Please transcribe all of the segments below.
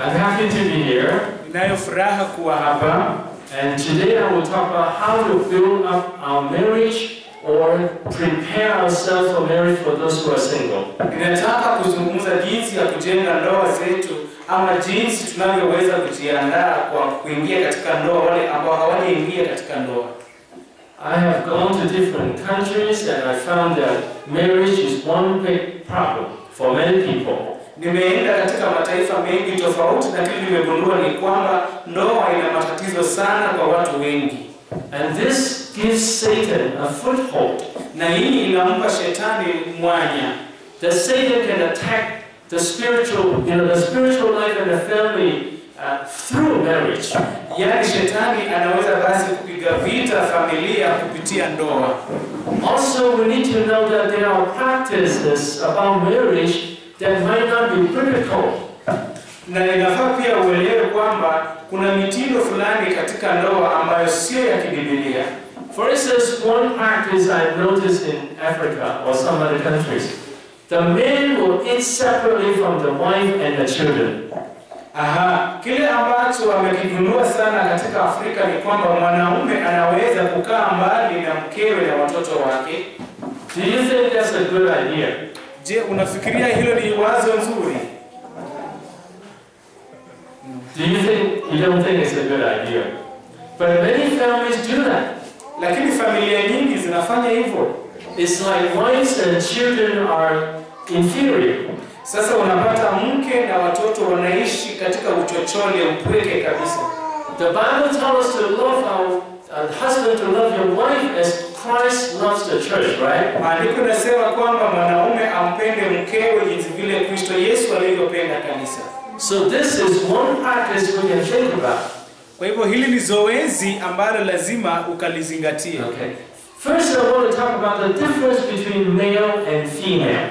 I'm happy to be here. Ninayo furaha kuwa hapa. And today I will talk about how to build up our marriage or prepare ourselves for marriage for those who are single. Ninataka kuzungumza jinsi ya kujenga ndoa zetu ama jinsi tunavyoweza kujiandaa kwa kuingia katika ndoa, wale ambao hawajaingia katika ndoa. I have gone to different countries and I found that marriage is one big problem for many people. Nimeenda katika mataifa mengi tofauti, lakini nimegundua ni kwamba ndoa ina matatizo sana kwa watu wengi, And this gives Satan a foothold na hii inampa shetani mwanya that Satan can attack the spiritual, you know, the spiritual life and the family uh, through marriage. Yaani shetani anaweza basi kupiga vita familia kupitia ndoa. Also, we need to know that there are practices about marriage that might not be biblical. Na inafaa pia uelewe kwamba kuna mitindo fulani katika ndoa ambayo sio ya kibibilia. For instance, one practice I noticed in Africa or some other countries, the men will eat separately from the wife and the children. Aha, kile ambacho wamekigundua sana katika Afrika ni kwamba mwanaume anaweza kukaa mbali na mkewe na watoto wake. Do you think that's a good idea? Je, unafikiria hilo ni wazo nzuri? Do you think you don't think it's a good idea? But many families do that. Lakini familia nyingi zinafanya hivyo. It's like wives and children are inferior. Sasa unapata mke na watoto wanaishi katika uchochole, upweke kabisa. The Bible tells us to love our uh, husband to love your wife as Christ loves the church, right? Maandiko nasema kwamba mwanaume ampende mkewe jinsi vile Kristo Yesu alivyopenda kanisa. So this is one practice we can think about. Kwa hivyo hili ni zoezi ambalo lazima ukalizingatia. Okay. First, I want to talk about the difference between male and female.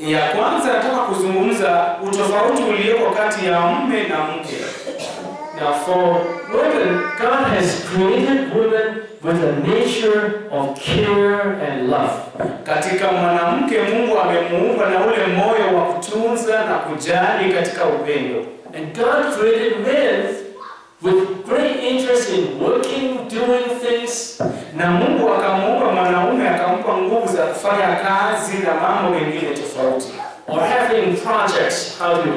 Ya kwanza nataka kuzungumza utofauti ulioko kati ya mume na mke. Now, for women, God has created women with a nature of care and love. Katika mwanamke Mungu amemuumba na ule moyo wa kutunza na kujali katika upendo. And God created men with great interest in working, doing things, Na Mungu akamuumba mwanaume akampa nguvu za kufanya kazi na mambo mengine tofauti. or having projects, how to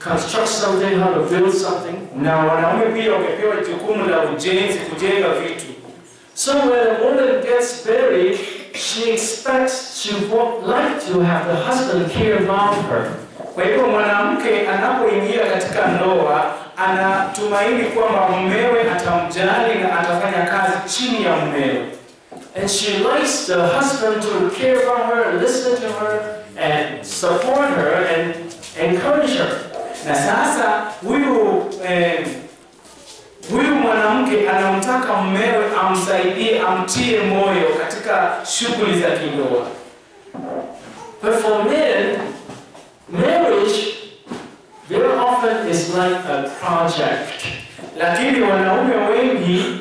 construct something, how to build something. Na wanaume pia wamepewa jukumu la ujenzi, kujenga vitu. So when a woman gets married, she expects, she would like to have the husband care about her. Kwa hivyo mwanamke anapoingia katika ndoa anatumaini kwamba mumewe atamjali na atafanya kazi chini ya mumewe, And she likes the husband to care about her, listen to her, and support her, and encourage her. Na sasa huyu eh, huyu mwanamke anamtaka mmewe amsaidie, amtie moyo katika shughuli za kindoa. But for men, marriage very often is like a project. Lakini wanaume wengi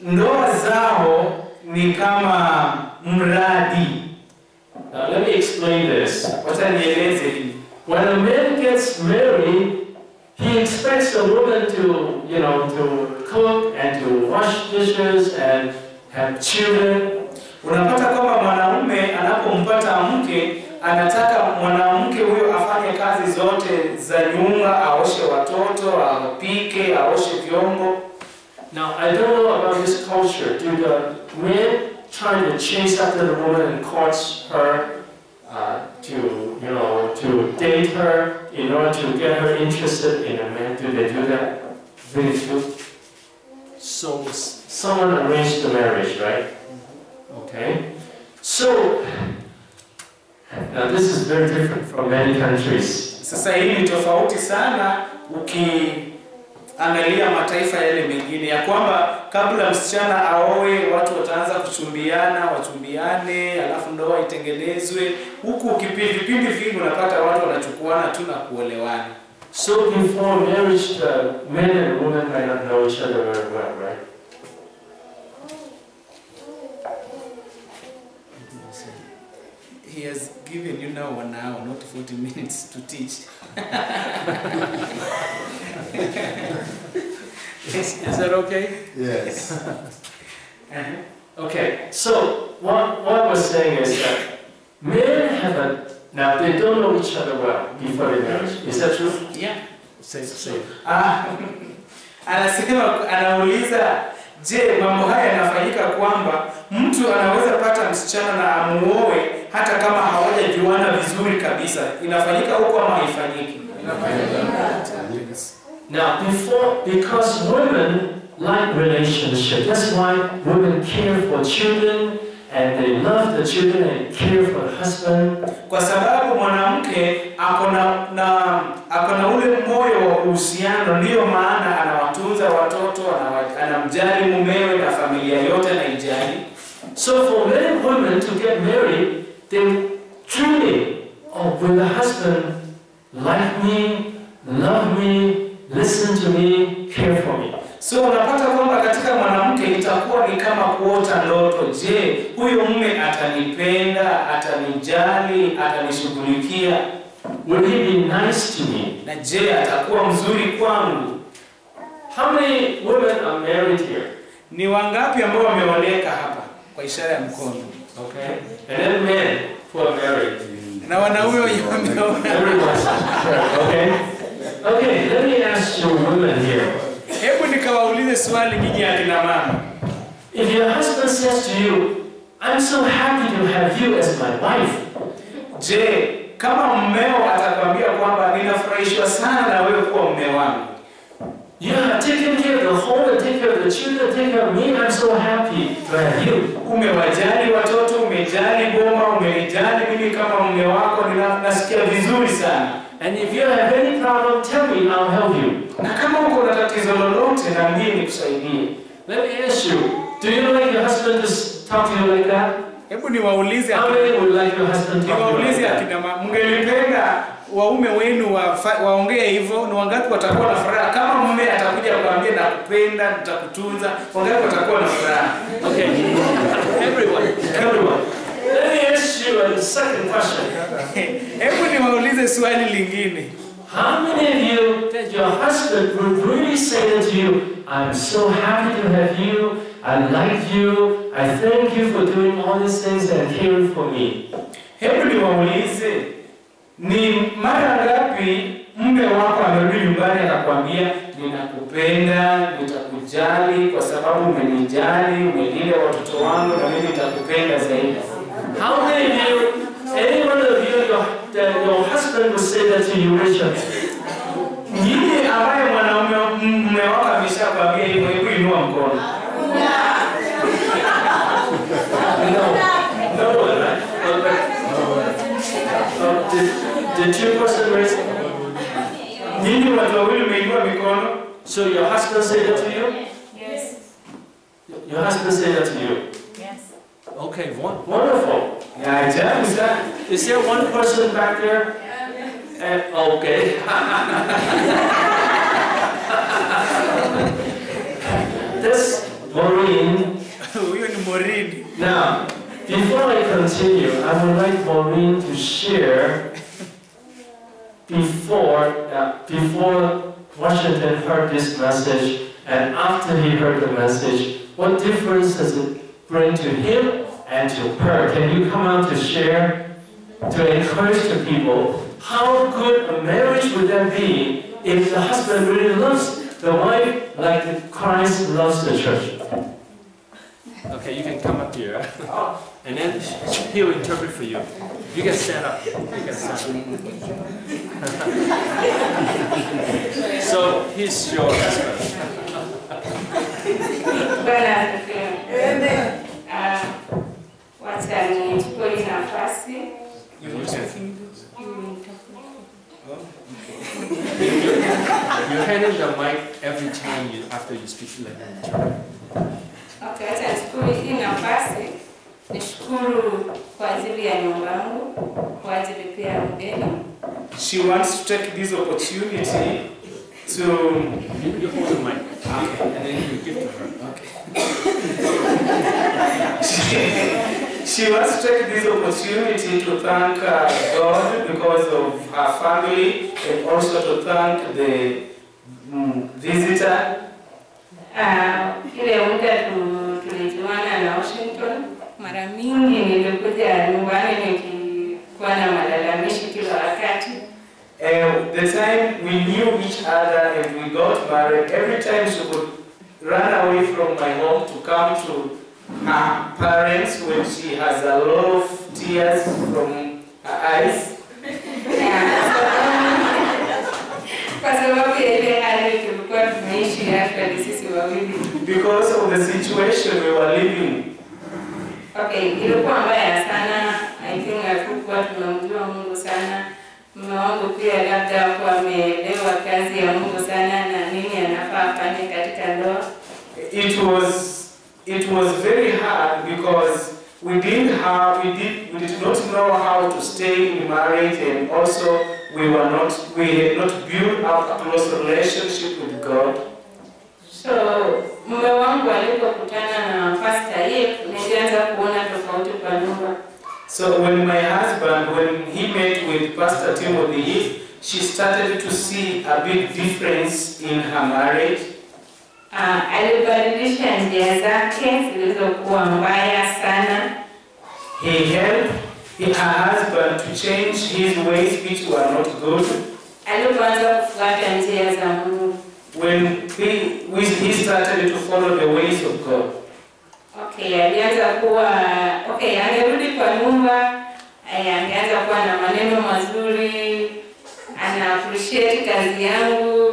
ndoa zao ni kama mradi. Now let me explain this. Wacha nieleze hii. When a man gets married, he expects the woman to, you know, to cook and to wash dishes and have children. Unapata kwamba anapompata mke anataka mwanamke huyo afanye kazi zote za nyumba, aoshe watoto, apike, aoshe vyombo. Now, I don't know about this culture. Do the men try to chase after the woman and courts her her in order to get her interested in a man? Do they do that? Very few. So someone arranged the marriage, right? Okay. So now this is very different from many countries. Sasa hii ni tofauti sana ukiangalia mataifa yale mengine, ya kwamba kabla msichana aoe watu wataanza kuchumbiana, wachumbiane, alafu ndoa itengenezwe. Huku vipindi vingi unapata watu wanachukuana tu na kuolewana. So before marriage, uh, men and women might not know each other very well, right? He has given you now one hour, not 40 minutes to teach. Is, is that okay? Yes. Okay, so what, what we're saying is that men have a, now they don't know each other well before they marry. Is that true? Yeah. Say, say. Ah, anasema anauliza, je, mambo haya yanafanyika kwamba mtu anaweza pata msichana na amuoe hata kama hawajajuana vizuri kabisa? Inafanyika huko ama haifanyiki? Now, before, because women like relationship, that's why women care for children and they love the children and care for the husband. Kwa sababu mwanamke ako na na ako na ule moyo wa uhusiano, ndiyo maana anawatunza watoto, anamjali mumewe na familia yote anaijali. So for men and women to get married, they truly, oh, will the husband like me, love me, listen to me, care for me? So unapata kwamba katika mwanamke itakuwa ni kama kuota ndoto. Je, huyo mume atanipenda, atanijali, atanishughulikia, Will he be nice to me? na je atakuwa mzuri kwangu? How many women are married here? Ni wangapi ambao wameoleka hapa kwa ishara ya mkono, Okay. And then men who are married. na wanaume wameoa? Okay. Okay, let me ask you women here. Hebu nikawaulize swali nyinyi akina mama. If your husband says to you, I'm so happy to have you as my wife, Je, kama mmeo atakwambia kwamba ninafurahishwa sana na wewe kuwa mume wangu, you have taken care of the home and take care of the children, take care of me, I'm so happy to you. umewajali watoto, umejali boma, umejali mimi kama mume wako, nasikia vizuri sana. And if you have any problem, tell me, I'll help you. Na kama uko na tatizo lolote, niambie nikusaidie. Let me ask you, do you like your husband to talk to you like that? Hebu niwaulize How many would like your husband to talk to you like niwaulize akina mama, mngelipenda waume wenu waongee hivyo? Ni wangapi watakuwa na furaha kama mume atakuja kuambia nakupenda, nitakutunza? Wangapi watakuwa na furaha? Okay, everyone, everyone. Let me ask you a second question. Hebu niwaulize swali lingine. How many of you that your husband would really say to you, I'm so happy to have you, I like you, I thank you for doing all these things and caring for me? Hebu niwaulize, ni mara ngapi mume wako amerudi nyumbani akakwambia ninakupenda, nitakujali kwa sababu umenijali, umelinda watoto wangu na mimi nitakupenda zaidi. How many of you, any one of you, your, your husband will say that in your relationship? Nyinyi ambaye mwanaume mume wako ameshakwambia hivyo, hebu inua mkono. Did, did two person raise? Nyinyi watu wawili umeinua mikono. So your husband said that to you? Yes. Your husband said that to you? Yes. Okay, won- wonderful. Ya ajabu sana. Is there one person back there? Uh, okay. this Maureen. Huyo ni Morini. Now, before I continue, I would like Maureen to share before uh, before Washington heard this message and after he heard the message, what difference does it bring to him and to her? Can you come out to share to encourage the people? How good a marriage would that be if the husband really loves the wife like Christ loves the church? Okay, you can come up here. And then he'll interpret for you. You can stand up. You can stand up. so he's your husband. Asifiwe. Ah, Wacha nichukue hii nafasi. You hand him the mic every time you after you speak to them. Okay, wacha nichukue hii nafasi nishukuru kwa ajili ya nyumba yangu, kwa ajili pia ya mgeni. She wants to take this opportunity to You, you hold the mic. And then you give to her. She wants to take this opportunity to thank uh, God because of her family and also to thank the mm, visitor ile muda tu- tulijuana na Washington, mara mingi nilikuja nyumbani nikikuwa na malalamishi kila wakati. And the time we knew each other and we got married, every time she would run away from my home to come to her parents when she has a lot of tears from her eyes. Kwa sababu ya ile hali tulikuwa tunaishi actually sisi wawili. Because of the situation we were living. Okay, ilikuwa mbaya sana. I think hatukuwa tunamjua Mungu sana. Wangu pia labda hakuwa ameelewa kazi ya Mungu sana na nini anafaa afanye katika ndoa. It was it was very hard because we didn't have we did we did not know how to stay in marriage and also we were not we had not built up a close relationship with God. So mume wangu alipokutana na pasta nilianza kuona tofauti kwa nyumba. So when my husband, when he met with Pastor Timothy, she started to see a big difference in her marriage. Ah, alibadilisha njia zake zilizokuwa mbaya sana. He helped her husband to change his ways which were not good. Alipoanza kufuata njia za Mungu. When he, we- he started to follow the ways of God. Okay, alianza kuwa okay, angerudi kwa nyumba, eh, angeanza kuwa na maneno mazuri, ana appreciate kazi yangu.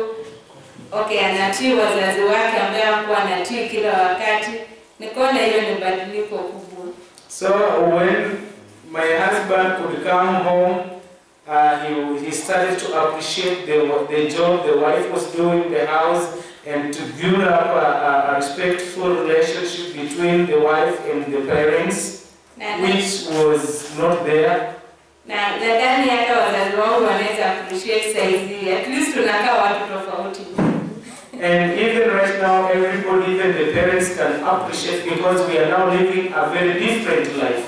Okay, anatii wazazi wake ambaye hakuwa anatii kila wakati. Nikaona hiyo ni badiliko kubwa. So when my husband could come home, uh, he, he started to appreciate the, the job the wife was doing in the house and to build up a, a respectful relationship between the wife and the parents, Na which was not there. na nadhani hata wazazi wangu wanaweza appreciate saizi, at least tunakaa watu tofauti. And even right now, everybody, even the parents can appreciate because we are now living a very different life.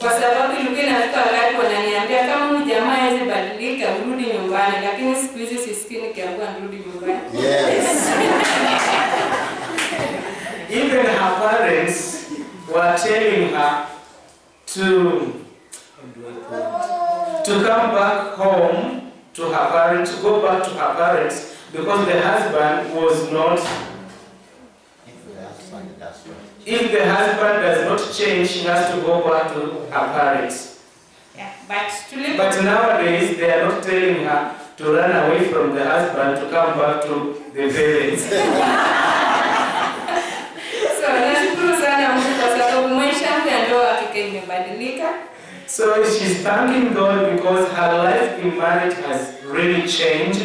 Kwa sababu ilikuwa inafika wakati wananiambia kama huyu jamaa hawezi badilika, urudi nyumbani, lakini siku hizi sisikii nikiambiwa nirudi nyumbani. Yes. Even her parents were telling her to to come back home to her parents, to go back to her parents because the husband was not. If the husband does not change, she has to go back to her parents. Yeah, but tulipo But nowadays, they are not telling her to run away from the husband to come back to the parents. so nashukuru sana Mungu kwa sababu maisha ya ndoa hakika imebadilika. So she's thanking God because her life in marriage has really changed.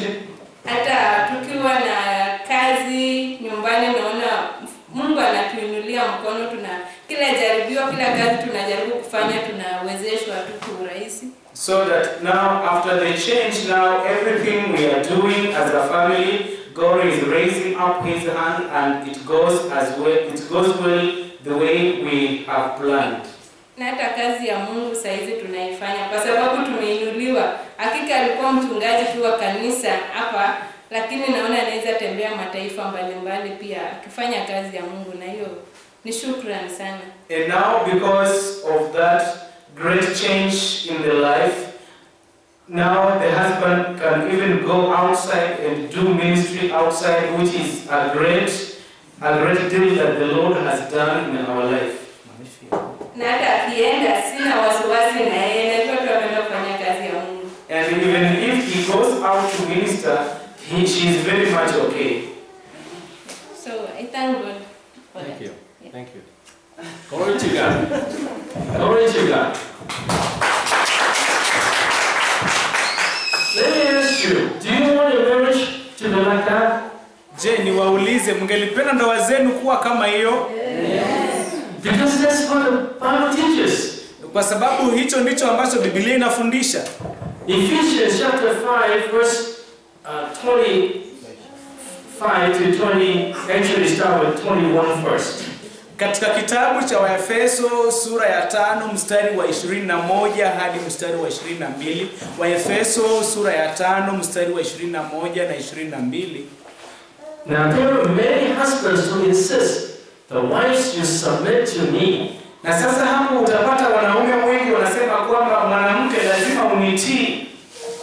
Hata tukiwa na kazi nyumbani, naona Mungu anatuinulia mkono. Tuna kila jaribio, kila kazi tunajaribu kufanya, tunawezeshwa tu kwa urahisi. So that now, after the change, now everything we are doing as a family, God is raising up His hand, and it goes as well. It goes well the way we have planned. na hata kazi ya Mungu saizi tunaifanya kwa sababu tumeinuliwa. Hakika alikuwa mchungaji tu wa kanisa hapa, lakini naona anaweza tembea mataifa mbalimbali pia akifanya kazi ya Mungu, na hiyo. And now, because of that great change in the life, now the husband can even go outside and do ministry outside, which is a great, a great deal that the Lord has done in our life. Na hata akienda sina wasiwasi na yeye, najua tu ameenda kufanya kazi ya Mungu. And even if he goes out to minister, he, she is very much okay. So I thank God for Thank that. you. Thank you. Glory to God. Glory to God. Let me ask you, do you want your marriage to be like that? Je, niwaulize mngelipenda ndoa zenu kuwa kama hiyo? Because that's what the Bible teaches. Kwa sababu hicho ndicho ambacho Biblia inafundisha. Ephesians chapter 5, verse uh, 25 to 20, actually start with 21 first. Katika kitabu cha Waefeso sura ya tano mstari wa 21 hadi mstari wa 22. Waefeso sura ya tano mstari wa 21 na 22. Now, there are many husbands who insist, the wives you submit to me. Na sasa hapo utapata wanaume wengi wanasema kwamba mwanamke lazima unitii.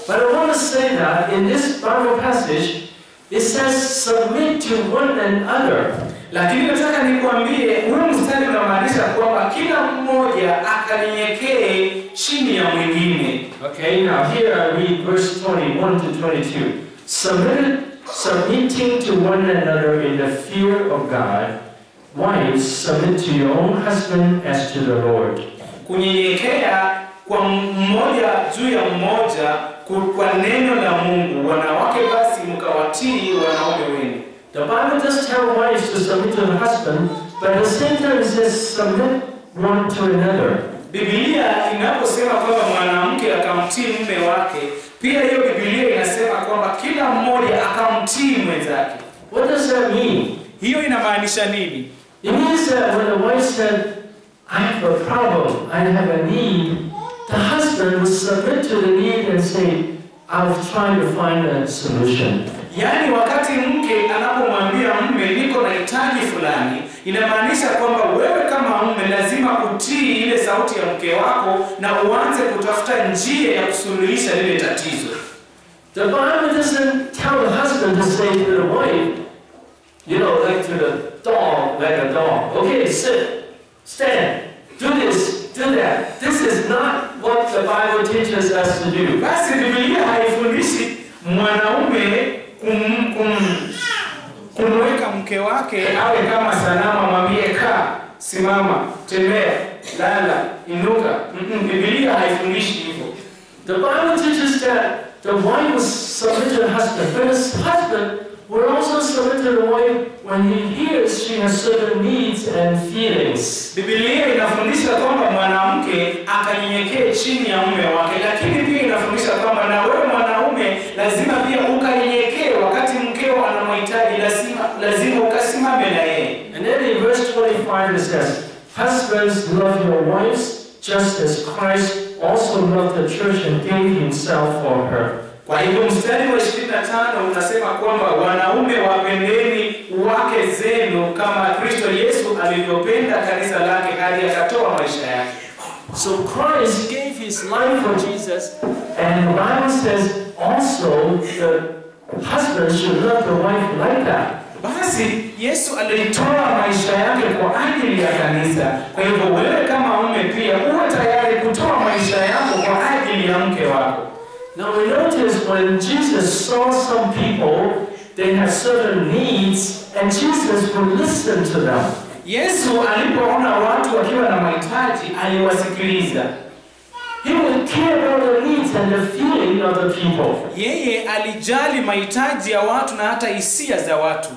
But I want to say that in this Bible passage, it says, submit to one another. Lakini nataka nikwambie, huyo mstari unamaanisha kwamba kila mmoja akanyenyekee chini ya mwingine. Okay, now here I read verse 21 to 22. Submit, submitting to one another in the fear of God, wives, submit to your own husband as to the Lord. Kunyenyekea kwa mmoja juu ya mmoja kwa neno la Mungu. Wanawake basi mkawatii wanaume wenu. The Bible does tell wives to submit to the husband, but at the same time it says submit one to another. Biblia inaposema kwamba mwanamke akamtii mume wake, pia hiyo Biblia inasema kwamba kila mmoja akamtii mwenzake. What does that mean? Hiyo inamaanisha nini? It means that when the wife said, I have a problem, I have a need, the husband would submit to the need and say, I'll try to find a solution. Yaani, wakati mke anapomwambia mume niko na hitaji fulani, inamaanisha kwamba wewe kama mume lazima utii ile sauti ya mke wako na uanze kutafuta njia ya kusuluhisha lile tatizo. The Bible doesn't tell the husband to say to the wife, you know, like to the dog, like a dog, okay, sit, stand, do this, do that. This is not what the Bible teaches us to do. Basi Biblia haifundishi mwanaume kum, kum, kumweka mke wake awe kama sanamu, amwambie kaa, simama, tembea, lala, inuka. Mm-mm, Biblia haifundishi hivyo. The Bible teaches that the wife was submitted to the husband, but his husband will also submit to the wife when he hears she has certain needs and feelings. Biblia inafundisha kwamba mwanamke akanyenyekee chini ya mume wake, lakini pia inafundisha kwamba na wewe mwanaume lazima pia ukanyenyekee 25 it says, Husbands, love your wives, just as Christ also loved the church and gave himself for her. Kwa hivyo mstari wa 25 unasema kwamba wanaume wapendeni wake zenu kama Kristo Yesu alivyopenda kanisa lake hadi akatoa maisha yake. So Christ gave his life for Jesus, and the Bible says also the husband should love the wife like that. Basi Yesu alitoa maisha yake kwa ajili ya kanisa. Kwa hivyo wewe kama mume pia uwe tayari kutoa maisha yako kwa ajili ya mke wako. Now we notice when Jesus saw some people, they had certain needs, and Jesus would listen to them. Yesu alipoona watu wakiwa na mahitaji aliwasikiliza. He would care about the needs and the feeling of the people. Yeye alijali mahitaji ya watu na hata hisia za watu.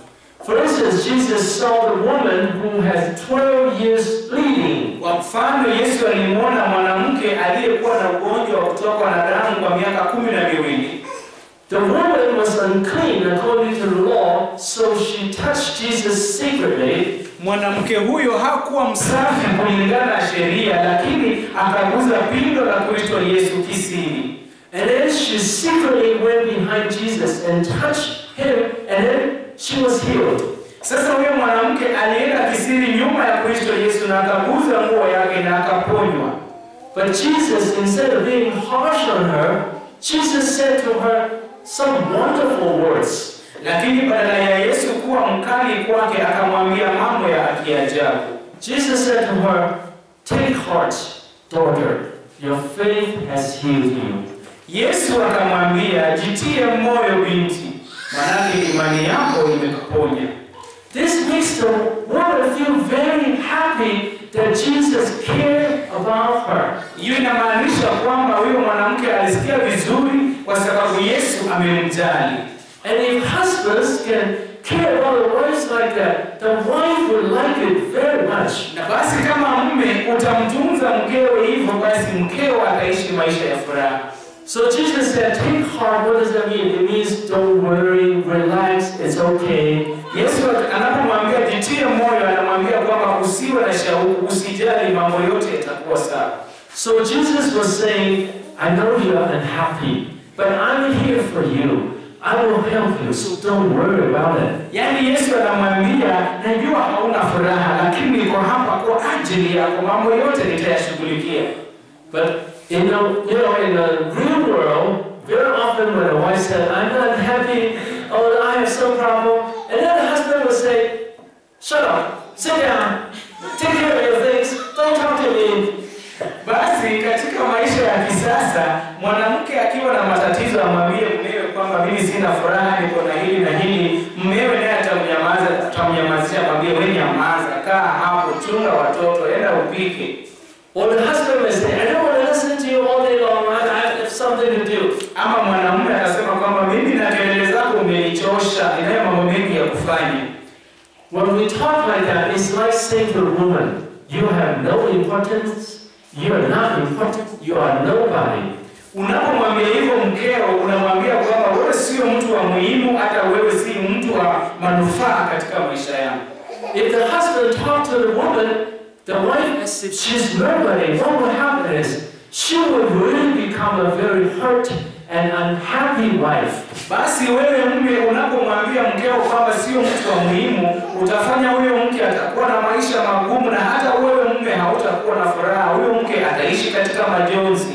For instance, Jesus saw the woman who had 12 years bleeding. Kwa mfano, Yesu alimwona mwanamke aliyekuwa na ugonjwa wa kutokwa na damu kwa miaka kumi na miwili. The woman was unclean according to the law, so she touched Jesus secretly. Mwanamke huyo hakuwa msafi kulingana na sheria, lakini akaguza pindo la Kristo Yesu kisiri. And then she secretly went behind Jesus and touched him, and then she was healed. Sasa huyo mwanamke alienda kisiri nyuma ya Kristo Yesu na akaguza nguo yake na akaponywa. But Jesus, instead of being harsh on her, Jesus said to her some wonderful words. Lakini badala ya Yesu kuwa mkali kwake, akamwambia mambo ya kiajabu. Jesus said to her, Take heart, daughter, your faith has healed you. Yesu akamwambia, jitie moyo binti, manake imani yako imekuponya. This makes the woman feel very happy that Jesus cared about her. Hiyo inamaanisha kwamba huyo mwanamke alisikia vizuri kwa sababu Yesu amemjali. And if husbands can care about the wives like that, the wife will like it very much. Na basi kama mume utamtunza mkewe hivyo, basi mkeo ataishi maisha ya furaha. So Jesus said, Take heart, what does that mean? It means don't worry, relax, it's okay. Yesu anapomwambia jitie moyo, anamwambia kwamba usiwe na shauku, usijali, mambo yote yatakuwa sawa. So Jesus was saying, I know you're unhappy, but I'm here for you. I will help you, so don't worry about it. Yaani Yesu anamwambia najua hauna furaha, lakini niko hapa kwa ajili yako, mambo yote nitayashughulikia. But in the, you know, in the real world, very often when a wife said, I'm not happy, or I have some problem, and then the husband will say, shut up, sit down, take care of your things, don't talk to me. Basi katika maisha ya kisasa, mwanamke akiwa na matatizo amwambie mumewe kwamba mimi sina furaha, niko na hili na hili, mumewe naye atamnyamaza, atamnyamazisha, amwambie wewe nyamaza, kaa hapo, chunga watoto, enda upike. Or the husband may say, I don't want all day long, I have something to do. Ama mwanamume atasema kwamba mimi na kelele zako umenichosha, mambo mengi ya kufanya. When we talk like that, it's like saying to a woman, you have no importance, you are not important, you are nobody. Unapomwambia hivyo mkeo, unamwambia kwamba wewe sio mtu wa muhimu, hata wewe si mtu wa manufaa katika maisha yangu. If the husband talked to the woman, the wife, she's nobody, what will happen is she will really become a very hurt and unhappy wife. Basi wewe mume unapomwambia mkeo kwamba sio mtu wa muhimu, utafanya huyo mke atakuwa na maisha magumu, na hata wewe mume hautakuwa na furaha. Huyo mke ataishi katika majonzi,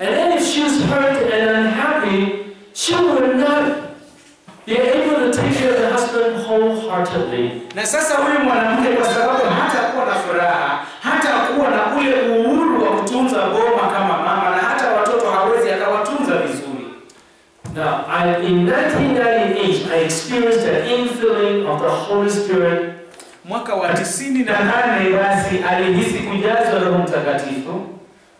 And then if she's hurt and unhappy, she will not be able to take care of the husband wholeheartedly. na sasa huyu mwanamke kwa sababu hatakuwa na furaha, hatakuwa na ule uhuru wa kutunza boma kama mama, na hata watoto hawezi akawatunza vizuri. Now, I, in 1998, I experienced the infilling of the Holy Spirit Mwaka wa tisini na nane basi alihisi kujazwa Roho Mtakatifu.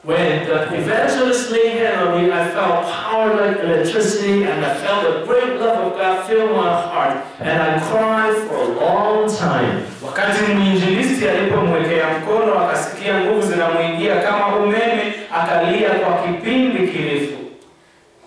When the evangelist laid hand on me, I felt power like electricity, and I felt the great love of God fill my heart, and I cried for a long time. Wakati mwinjilisti alipomwekea mkono akasikia nguvu zinamwingia kama umeme, akalia kwa kipindi kirefu.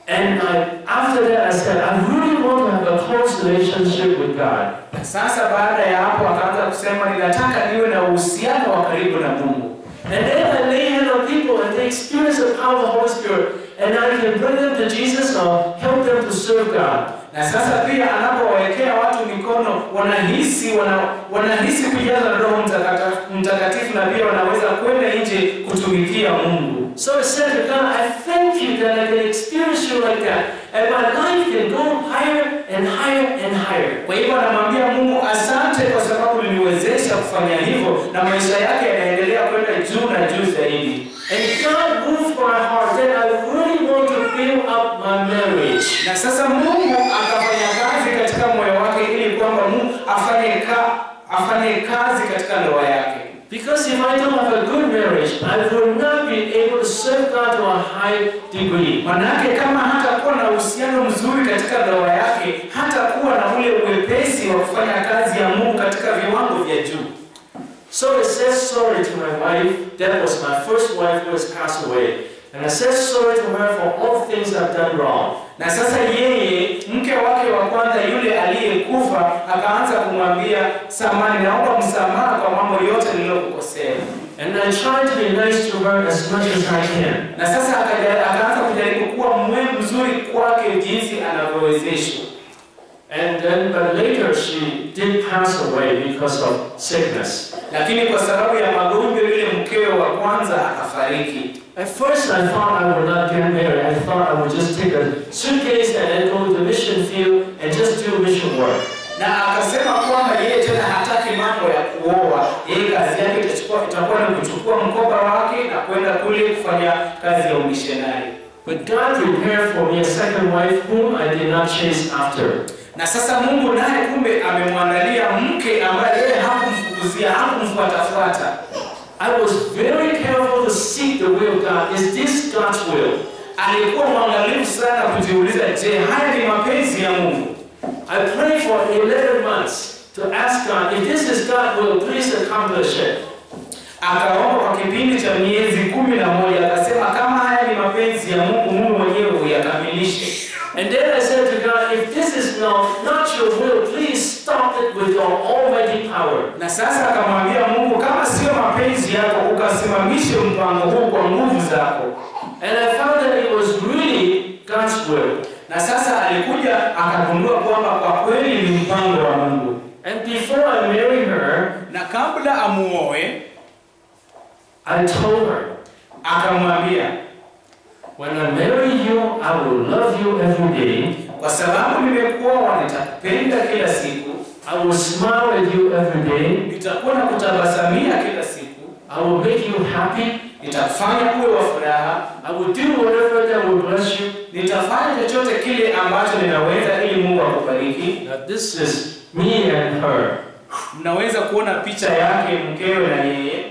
And I, after that, I said, I really want to have a close relationship with God. Sasa baada ya hapo akaanza kusema ninataka niwe na uhusiano wa karibu na Mungu. And then I lay hand on people, and they experience the power of the Holy Spirit, and I can bring them to Jesus or help them to serve God. Na sasa pia anapowawekea watu mikono wanahisi wana, wanahisi kujaza Roho Mtakatifu na pia wanaweza kwenda nje kutumikia Mungu. So I said to God, I thank you that I can experience you like that, and my life can go higher and higher and higher. Kwa hivyo anamwambia Mungu asante kwa sababu uliniwezesha kufanya hivyo na maisha yake yanaendelea kwenda juu na juu zaidi. And God moved my heart that I really want to build up my marriage. Na sasa Mungu akafanya kazi katika moyo wake ili kwamba Mungu afanye ka, afanye kazi katika ndoa yake. Because if I don't have a good marriage, I will not be able to serve God to a high degree. Manake kama hata kuwa na uhusiano mzuri katika ndoa yake, hata kuwa na ule uwepesi wa kufanya kazi ya Mungu katika viwango vya juu. So I said sorry to my wife. That was my first wife who has passed away. And I said sorry to her for all things I've done wrong. Na sasa yeye mke wake wa kwanza yule aliyekufa akaanza kumwambia samani, naomba msamaha And I tried to be nice to her as much as I can. Na sasa akaanza kujaribu kuwa mwe mzuri kwake jinsi anavyowezeshwa. And then, but later she did pass away because of sickness. Lakini kwa sababu ya magonjwa yule mkeo wa kwanza akafariki. At first I thought I would not get married. I thought I would just take a suitcase and then go to the mission field and just do mission work. na akasema kwamba yeye tena hataki mambo ya kuoa. Yeye kazi yake itachukua itakuwa ni kuchukua mkoba wake na kwenda kule kufanya kazi ya umishonari. But God prepared for me a second wife whom I did not chase after. Na sasa Mungu naye kumbe amemwandalia mke ambaye yeye hakumfukuzia, hakumfuatafuata. I was very careful to seek the will of God. Is this God's will? Alikuwa mwangalifu sana kujiuliza, je, haya ni mapenzi ya Mungu? I prayed for 11 months to ask God, if this is God will, please accomplish it. Akaomba kwa kipindi cha miezi kumi na moja akasema, kama haya ni mapenzi ya Mungu, Mungu mwenyewe uyakamilishe. And then I said to God, if this is not, not your will, please stop it with your almighty power. Na sasa akamwambia Mungu, kama sio mapenzi yako, ukasimamishe mpango huu kwa nguvu zako. And I found that it was really God's will. na sasa alikuja akagundua kwamba kwa kweli ni mpango wa Mungu, And before I marry her, na kabla amuoe I told her, akamwambia, when I marry you, I will love you every day. kwa sababu nimekuoa nitakupenda kila siku, I will smile at you every day. nitakuwa na kutabasamia kila siku, I will make you happy. nitakufanya uwe wa furaha, I will do whatever that will bless you. nitafanya chochote kile ambacho ninaweza ili Mungu akubariki. Now, this is me and her. Mnaweza kuona picha yake mkewe na yeye,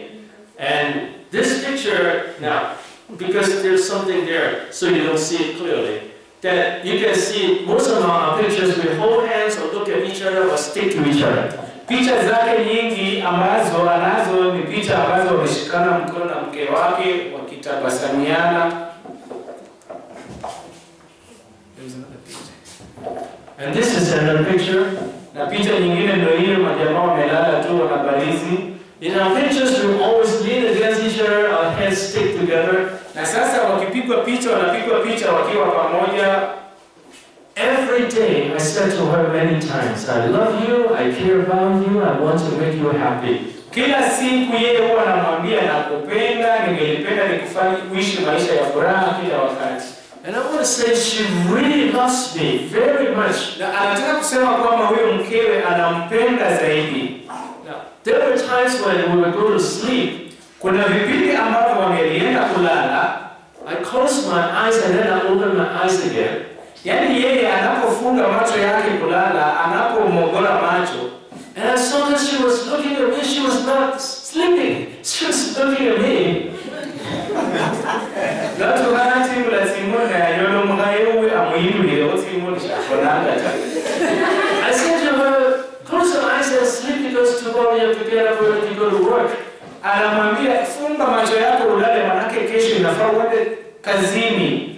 And this picture, now, because there's something there, so you don't see it clearly, that you can see most of our pictures, we hold hands or look at each other or stick to each other. picha zake nyingi ambazo anazo ni picha ambazo wameshikana mkono na mke wake wakitabasamiana. And this is another picture. Na picha nyingine ndio hiyo, majamaa wamelala tu wanabarizi. In our pictures, we always lean against each other, our heads stick together. Na sasa wakipigwa picha, wanapigwa picha wakiwa pamoja. Every day, I said to her many times, I love you, I care about you, I want to make you happy. Kila siku yeye huwa anamwambia nakupenda, ningelipenda nikufanye uishi maisha ya furaha kila wakati. And I want to say she really loves me very much. Na anataka kusema kwamba huyo mkewe anampenda zaidi. There were times when we would go to sleep, Kuna vipindi ambavyo wangelienda kulala, I close my eyes and then I open my eyes again. yaani yeye anapofunga macho yake kulala, anapomwogola macho, And I saw that she was looking at me, she was not sleeping, she was looking at me. Natugana timu la Simoni na yolo muhayewe amuyimulire otimoni ta. I said to her, close your eyes sleep because tomorrow you have to get up early to go to work. Anamwambia funga macho yako ulale, manake kesho inafaa uende kazini.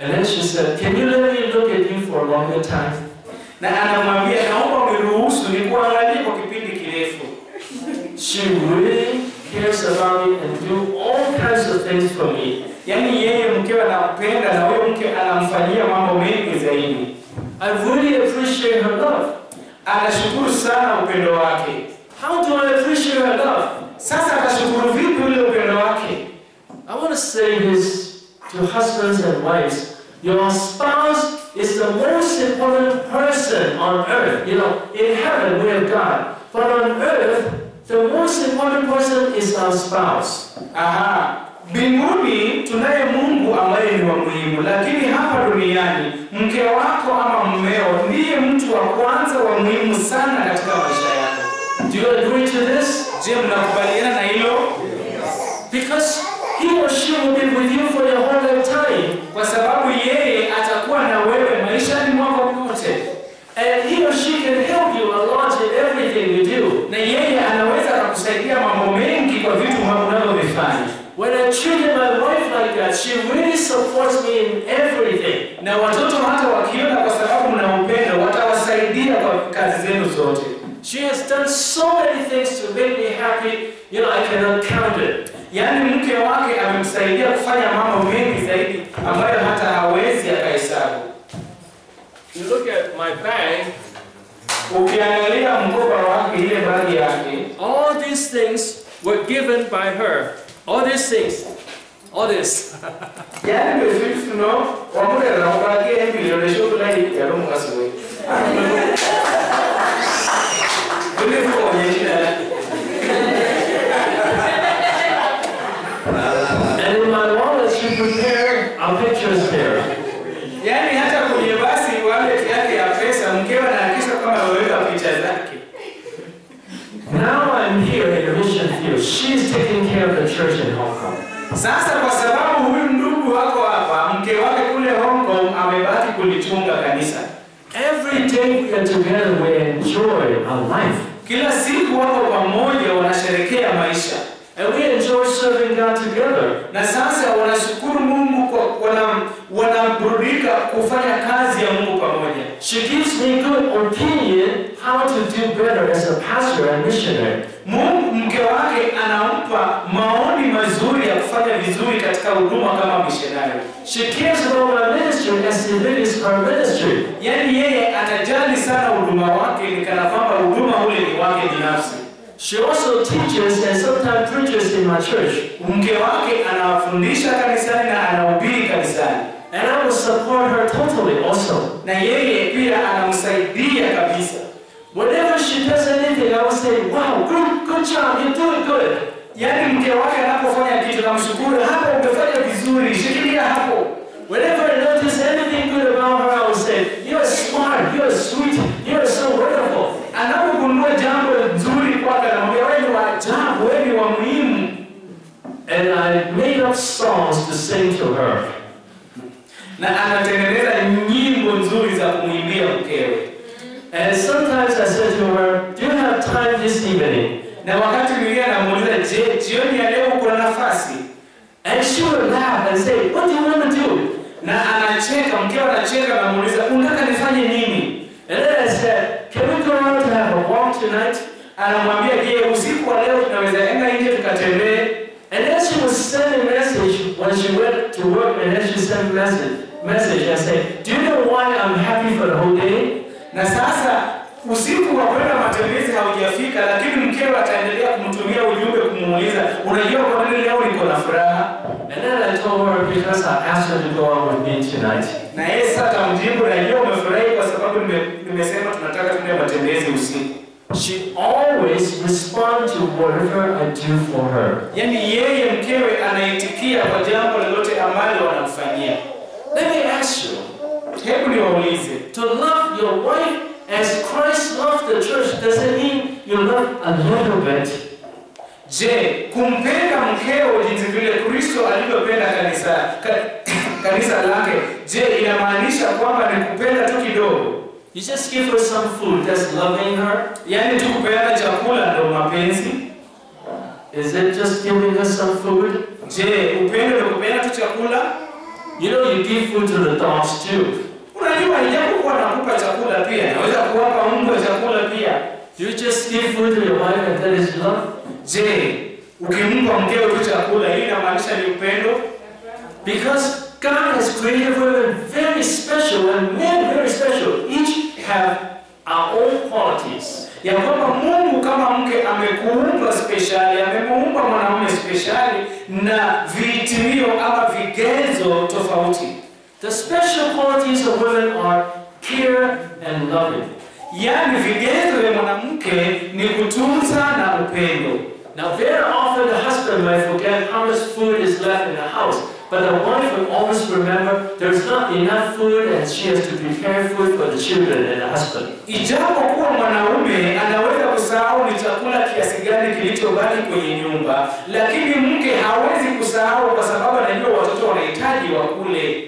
And then she said, Can you let me look at you for a longer time? Na anamwambia naomba uniruhusu nikuangalie kwa kipindi kirefu. She really cares about me and do all kinds of things for me. Yaani yeye mkewe anampenda na huyo mke anamfanyia mambo mengi zaidi. I really appreciate her love. Anashukuru sana upendo wake. How do I appreciate her love? Sasa atashukuru vipi ule upendo wake? I want to say this to husbands and wives. Your spouse is the most important person on earth. You know, in heaven we have God. But on earth, the most important person is our spouse. Aha, mbinguni tunaye Mungu ambaye ni wa muhimu, lakini hapa duniani mke wako ama mmeo ndiye mtu wa kwanza wa muhimu sana katika maisha yako. Do you agree to this? Je, mnakubaliana na hilo? Because he or she will be with you for your whole lifetime. Kwa sababu she really supports me in everything. Na watoto hata wakiona, kwa sababu mna upendo, watawasaidia kwa kazi zenu zote. She has done so many things to make me happy, you know, I cannot count it. Yaani mke wake amemsaidia kufanya mambo mengi zaidi ambayo hata hawezi akahesabu. You look at my bag, Ukiangalia mkoba wake, ile bagi yake, all these things were given by her. All these things. Others. Yan be fifth no, omu de na omu agi en bilio de show la hip ya lo mu kasi boy. Bile ko onye shi na Sasa kwa sababu huyu ndugu wako hapa, mke wake kule Hong Kong amebaki kulichunga kanisa. Every day we are together, we enjoy our life. Kila siku wako pamoja, wanasherekea maisha And we enjoy serving God together. na sasa wanashukuru Mungu kwa wana, kufanya kazi ya Mungu pamoja. She gives me good opinion how to do better as a pastor and missionary. Mungu mke wake anampa maoni mazuri ya kufanya vizuri katika huduma kama missionary. She cares about my ministry as it is her ministry. Yaani yeye anajali sana huduma wake ni kana kwamba huduma ule ni wake binafsi. She also teaches and sometimes preaches in my church. Mke wake anawafundisha kanisani na anahubiri kanisani, And I will support her totally also. na yeye pia anamsaidia kabisa. Whenever she does anything, I will say, wow, good, good job, you're doing good. Yaani mke wake anapofanya kitu namshukuru, hapo umefanya vizuri, shikilia hapo. Whenever I notice anything good about her, I will say, you're smart, you're sweet, you're so wonderful. Anapogundua jambo nzuri kwake, anamwambia wewe ni wa ajabu, wewe ni wa muhimu. And I made up songs to sing to her. na za. And sometimes I said to her, do you have time this evening? Na wakati je? And she would laugh and say, what do you want to do? Na anacheka, nini? And then I said, can we go out to have a walk tonight? Anamwambia, to work, and then she sent a message, message and say, do you know why I'm happy for the whole day? Na sasa usiku wa kwenda matembezi haujafika, lakini mkewe ataendelea kumtumia ujumbe kumuuliza, unajua kwa nini leo niko na furaha? And then I told her, because I asked her to go out with me tonight. Na yeye sasa atamjibu, najua umefurahi kwa sababu nimesema tunataka tuende matembezi usiku. She always responds to whatever I do for her. Yani yeye mkewe anaitikia kwa jambo lolote ambalo wanamfanyia. Let me ask you, Hebu niwaulize, to love your wife as Christ loved the church, doesn't mean you love a little bit? je, kumpenda mkeo jinsi vile Kristo alivyopenda kanisa ka, kanisa lake, je, inamaanisha kwamba ni kupenda tu kidogo? You just give her some food, that's loving her? Yaani tu kupeana chakula ndo mapenzi? Is it just giving her some food? Je, upendo ni kupeana tu chakula? You know, you give food to the dogs too. Unajua, ijapokuwa nakupa chakula pia, naweza kuwapa mbwa chakula pia. You just give food to your wife and that is love? Je, ukimpa mkeo tu chakula, hii inamaanisha ni upendo? Because God has created women very special and men very special. Have our own qualities. ya kwamba Mungu kama mke amekuumba speshali, amemuumba mwanamume speshali na viitimio ama vigezo tofauti. The special qualities of women are care and loving. Yaani vigezo vya mwanamke ni kutunza na upendo. Now, very often the husband might forget how much food is left in the house, but the wife will always remember there's not enough food and she has to prepare food for the children and the husband. Ijapokuwa mwanaume anaweza kusahau ni chakula kiasi gani kilichobaki kwenye nyumba, lakini mke hawezi kusahau kwa sababu anajua watoto wanahitaji wakule.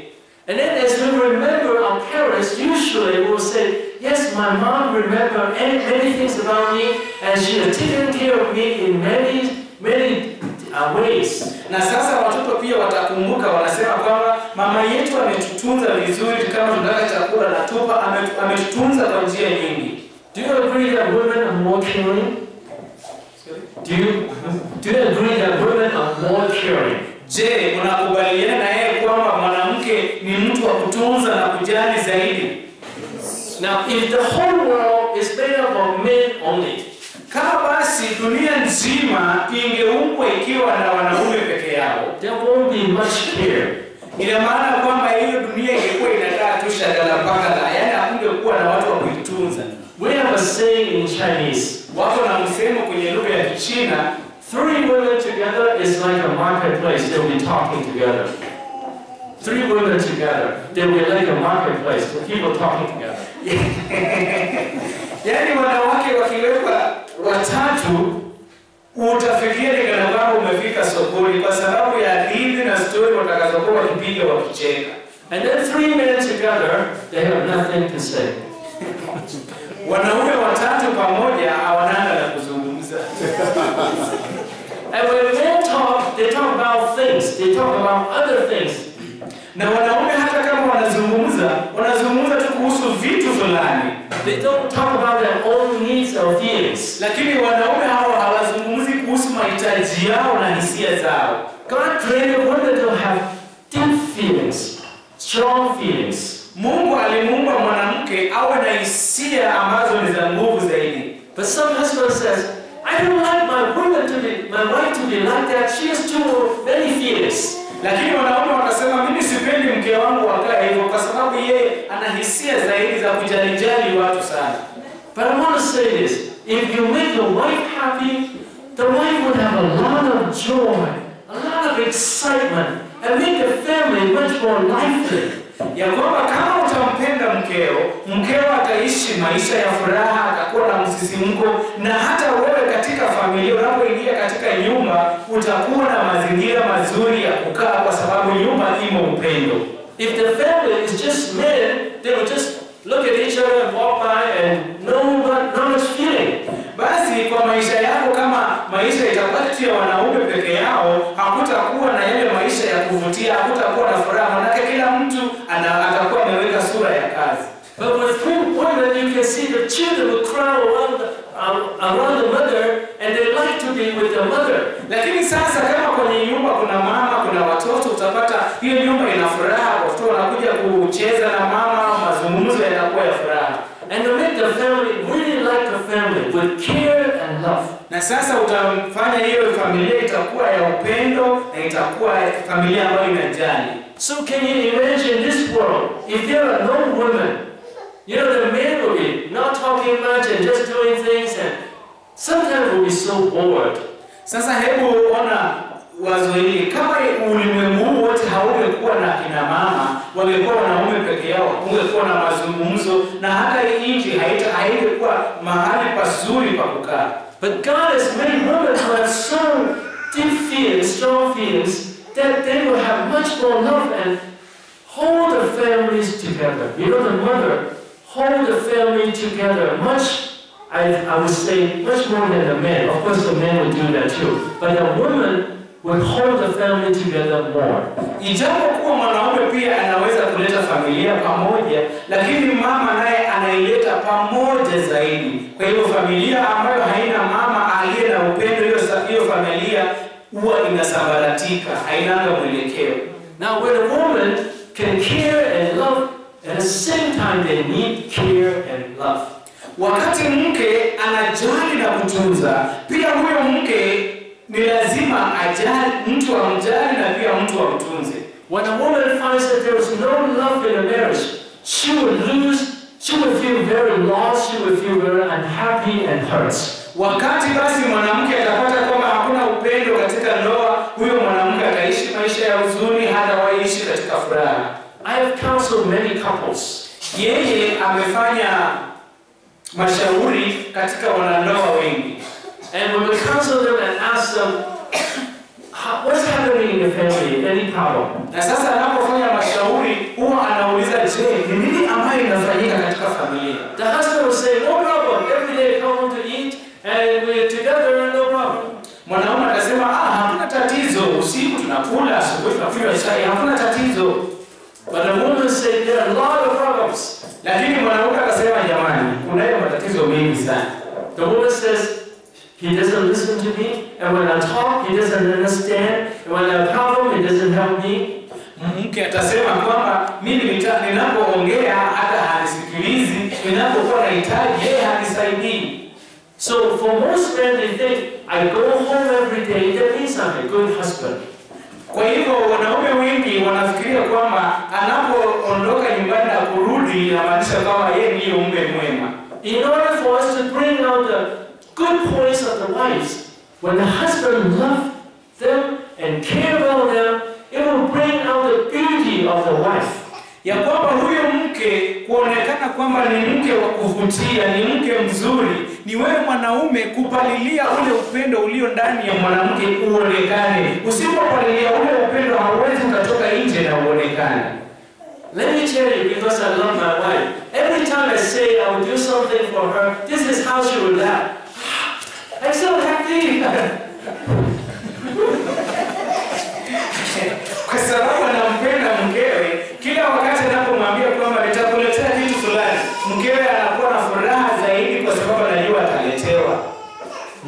And then as we remember our parents, usually we'll say, yes, my mom remembered many, many things about me and she has taken care of me in many, many uh, ways. Na sasa watoto pia watakumbuka, wanasema kwamba mama yetu ametutunza vizuri, kama tunataka chakula na tupa, ametutunza kwa njia nyingi. Do you agree that women are more caring? Do you, do you agree that women are more caring? Je, unakubaliana na yeye kwamba mwanamke ni mtu wa kutunza na kujali zaidi? Now, if the whole world is made up of men only, Kama basi dunia nzima ingeumbwa ikiwa na wanaume peke yao, there won't be much care. ina maana kwamba hiyo dunia ingekuwa inakaa tu shagalabagala, yaani hakungekuwa na watu wa kuitunza. We have a saying in Chinese Wako na msemo kwenye lugha ya Kichina, three women together is like a marketplace, they'll be talking together. Three women together, they'll be like a marketplace, with people talking together. yaani wanawake wakiwekwa watatu utafikiri kana kwamba umefika sokoni, kwa sababu ya hadithi na stori watakazokuwa wakipiga wakicheka. And then three minutes together, they have nothing to say. Wanaume watatu pamoja hawananga na kuzungumza. And when men talk, they talk about things, they talk about other things. na wanaume hata kama wanazungumza wanazungumza tu kuhusu vitu They don't talk about their own needs or feelings. Lakini wanaume hawa hawazungumzi kuhusu mahitaji yao na hisia zao. God created women to have deep feelings, strong feelings. Mungu alimuumba mwanamke awe na hisia ambazo ni za nguvu zaidi. But some husband says, I don't like my woman to be, my wife to be like that. She is too many feelings. Lakini wanaume wakasema, mimi sipendi mke wangu wakati sababu yeye ana hisia zaidi za kujalijali watu sana. But I want to say this: if you make the wife happy, the wife would have a lot of joy, a lot of excitement, and make the family much more lively. ya kwamba kama utampenda mkeo, mkeo ataishi maisha ya furaha, atakuwa na msisimko, na hata wewe katika familia, unapoingia katika nyumba, utakuwa na mazingira mazuri ya kukaa, kwa sababu nyumba imo upendo. If the family is just men, they will just look at each other and walk by and no, not much feeling. Basi kwa maisha yako, kama maisha itabaki ya wanaume peke yao, hakutakuwa na yale maisha ya kuvutia, hakutakuwa na furaha, manake kila mtu ana, atakuwa ameweka sura ya kazi. But with women, you can see the children will crowd around the, around the mother, and they like to be with the mother. Lakini sasa kama kwenye nyumba kuna mama, kuna watoto, utapata hiyo nyumba ina furaha, watoto wanakuja kucheza na mama, mazungumzo yanakuwa ya furaha. And to make the family really like the family with care and love. Na sasa utafanya hiyo familia itakuwa ya upendo na itakuwa familia ambayo inajali. So can you imagine this world? If there are no women, you know, the men will be not talking much and just doing things, and sometimes we'll be so bored. Sasa hebu ona wazo hili, kama ulimwengu wote haungekuwa na kina mama, wangekuwa wanaume peke yao, ungekuwa na mazungumzo na hata hii nchi haita haingekuwa mahali pazuri pa kukaa. But God has made women who have so deep feelings, strong feelings, that they will have much more love and hold the families together. You know, the mother hold the family together much, I, I would say, much more than the men. Of course, the men would do that too. But the woman would hold the family together more. Ijapokuwa mwanaume pia anaweza kuleta familia pamoja, lakini mama naye anaileta pamoja zaidi. Kwa hivyo familia ambayo haina mama aliye na upendo, hiyo hiyo familia huwa inasambaratika, hainanga mwelekeo. Now, when a woman can care and love, at the same time, they need care and love. Wakati mke anajali na kutunza, pia huyo mke ni lazima ajali, mtu amjali na pia mtu amtunze. When a woman finds that there is no love in a marriage, she will lose, she will feel very lost, she will feel very unhappy and hurt. Wakati basi mwanamke atapata kwamba hakuna upendo katika ndoa, huyo mwanamke ataishi maisha ya huzuni, have many couples, Yeye amefanya mashauri katika wanandoa wengi, and when we counsel them and ask them, what's happening in your family? Any problem? na sasa anapofanya mashauri huwa anauliza, je, ni nini ambayo inafanyika katika familia? The husband will say, no problem, every day come home to eat, and we're together, no problem. Mwanaume akasema, ah, hakuna tatizo, usiku tunakula, asubuhi tunakunywa chai, hakuna tatizo. But the woman said, there are a lot of problems. Lakini mwanamke akasema, jamani, kunayo matatizo mengi sana. The woman says, he doesn't listen to me, and when I talk, he doesn't understand, and when I have problem, he doesn't help me. Mke atasema kwamba mimi ninapoongea hata hanisikilizi, ninapokuwa nahitaji yeye hanisaidii. So for most men, they think, I go home every day, that means I'm a good husband. Kwa hivyo wanaume wengi wanafikiria kwamba anapoondoka nyumbani na kurudi inamaanisha kwamba yeye ndiyo mume mwema. In order for us to bring out the good points of the wives, when the husband loves them and care about them, it will bring out the beauty of the wife. ya kwamba huyo mke kuonekana kwamba ni mke wa kuvutia, ni mke mzuri, ni wewe mwanaume kupalilia ule upendo ulio ndani ya mwanamke uonekane. Usipopalilia ule upendo, hauwezi ukatoka nje na uonekane. Let me tell you, because I love my wife, every time I say I will do something for her, this is how she will laugh. I'm so happy. Kwa sababu ataletewa.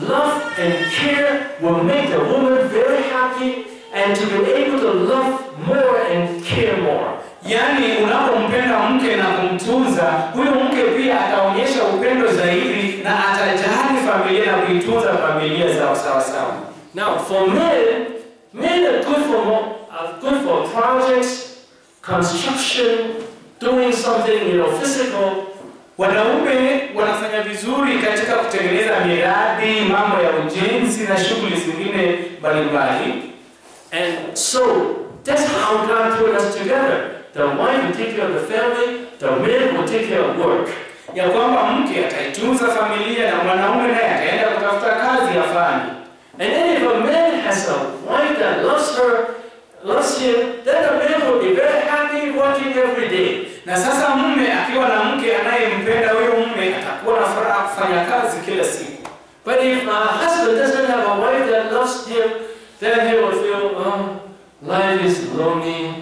Love and care will make the woman very happy and to be able to love more and care more. Yaani, unapompenda mke na kumtunza, huyo mke pia ataonyesha upendo zaidi na atajali familia na kuitunza familia zao sawa sawa. Now, for men, men are good for mo- are good for projects, construction, doing something you know physical. Wanaume wanafanya vizuri katika kutengeneza miradi, mambo ya ujenzi na shughuli zingine mbalimbali. And so that's how God put us together. The wife will take care of the family, the man will take care of work. ya kwamba mke ataitunza familia na mwanaume naye ataenda kutafuta kazi afanye. And then if a man has a wife that loves her, loves him, then the man will be very happy working every day. Na sasa mume akiwa na mke anayempenda huyo mume atakuwa na furaha kufanya kazi kila siku. But if a husband doesn't have a wife that loves him, then he will feel, oh, life is lonely.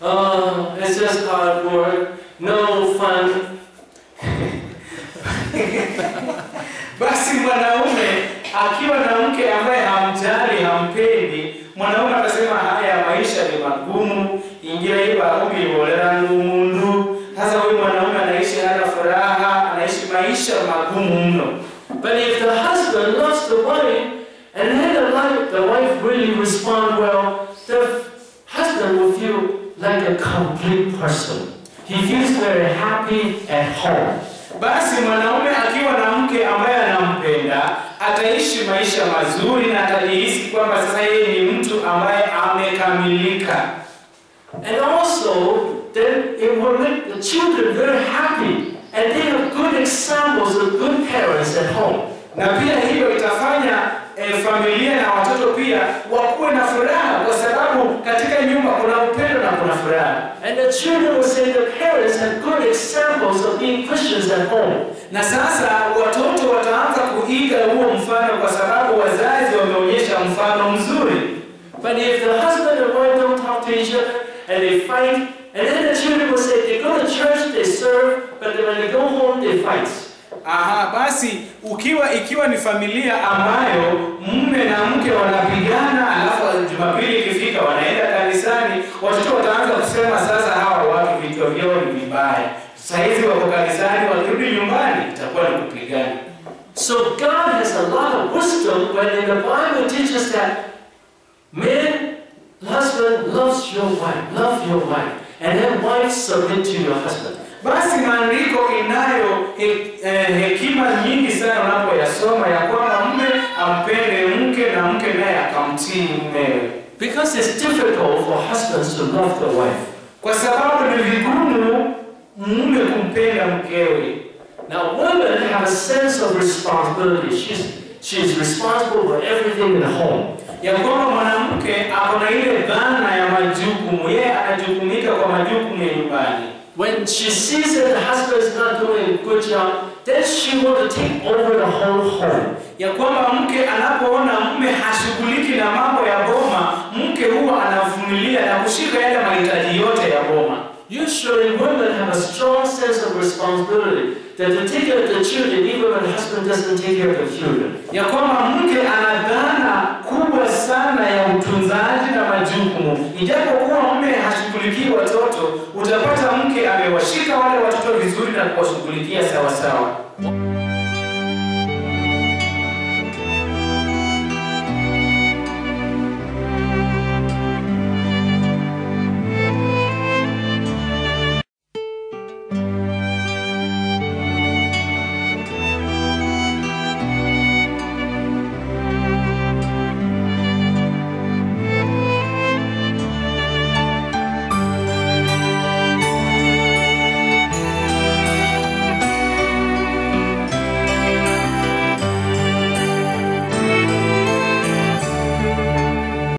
Oh, it's just hard work, no fun. Basi mwanaume akiwa na mke ambaye hamjali, hampendi, mwanaume atasema haya maisha ni magumu, ingira iba ubibolera ngumundu. Magumu mno. But if the husband loves the wife, and then the wife, the wife really respond well, the husband will feel like a complete person. He feels very happy at home. Basi mwanaume akiwa na mke ambaye anampenda ataishi maisha mazuri na atajihisi kwamba sasa yeye ni mtu ambaye amekamilika. And also, then it will make the children very happy, and they are good examples of good parents at home. Na pia hiyo itafanya eh, familia na watoto pia wakuwe na furaha, kwa sababu katika nyumba kuna upendo na kuna furaha. And the children will say the parents have good examples of being Christians at home. Na sasa watoto wataanza kuiga huo mfano, kwa sababu wazazi wameonyesha mfano mzuri. But if the husband and wife don't talk to each other and they fight, and then the children will say they go to church, they serve, but then when they go home, they fight. Aha, basi ukiwa ikiwa ni familia ambayo mume na mke wanapigana, alafu Jumapili ikifika wanaenda kanisani, watoto wataanza kusema sasa, hawa watu vichwa vyao ni vibaya. Saizi wako kanisani, wakirudi nyumbani itakuwa ni kupigana. So God has a lot of wisdom when in the Bible teaches that man, husband loves your wife, love your wife, and then wife submit to your husband. Basi maandiko inayo eh, hekima nyingi sana unapoyasoma ya kwamba mume ampende mke na mke naye akamtii mumewe. Because it's difficult for husbands to love their wife. kwa sababu ni vigumu mume kumpenda mkewe. Now, women have a sense of responsibility. She's, she's responsible for everything in the home. Ya kwamba mwanamke ako na ile dhana ya majukumu, yeye anajukumika kwa majukumu ya nyumbani. When she sees that the husband is not doing a good job, then she want to take over the whole home. Ya kwamba mke anapoona mume hashughuliki na mambo ya boma, mke huwa anavumilia na kushika yale mahitaji yote ya boma. Usually, women have a strong sense of responsibility that to take care of the children even when the husband doesn't take care of the children. ya kwamba mke ana dhana kubwa sana ya utunzaji na majukumu. Ijapokuwa mume hashughulikii watoto, utapata mke amewashika wale watoto vizuri na kuwashughulikia sawasawa. sawa.